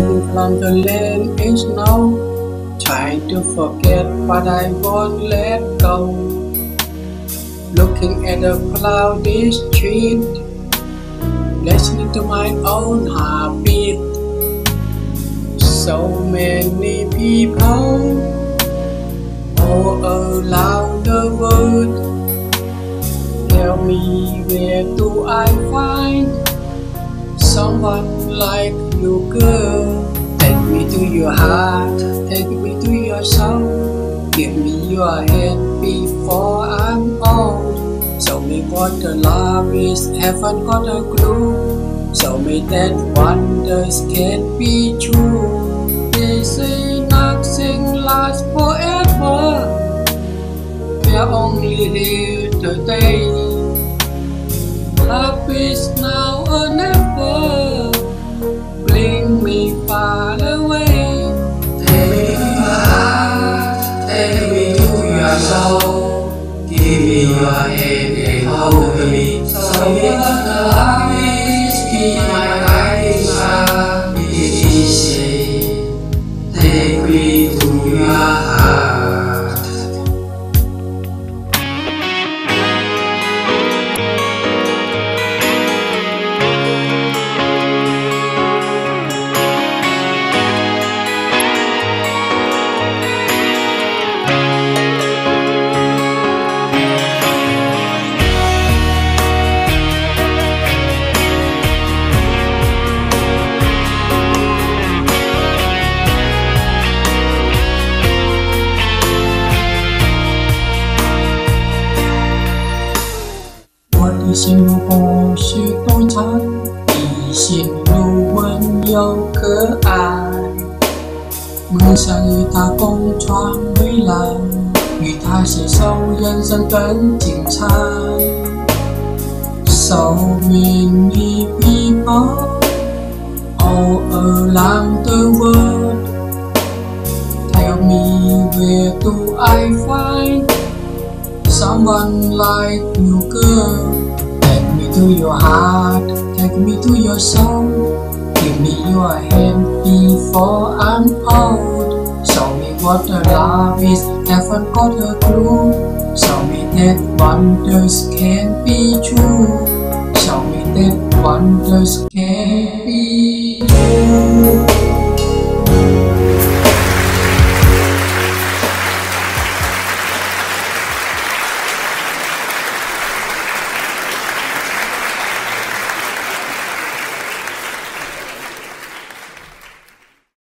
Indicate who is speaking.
Speaker 1: wonderland is now. Trying to forget, but I won't let go. Looking at the cloudy street, listening to my own heartbeat. So many people all around the world. Tell me where do I find someone like you, girl? Take me to your heart, take me to your soul. Give me your hand before I'm old. Show me what the love is, haven't got a clue. Show me that wonders can't be true. They say nothing lasts forever. We're only here today. Love is now or never.
Speaker 2: Give me your hand and hold
Speaker 1: 我的心如果是冬蝉，你心如温柔可爱。梦想与他共创未来，与他携手，人生更精彩。So many people all around the world. Tell me where do I find someone like you, girl? Take me To your heart, take me to your soul. Give me your hand before I'm old. Show me what love is, haven't got a clue. Show me that wonders can be true. Show me that wonders can be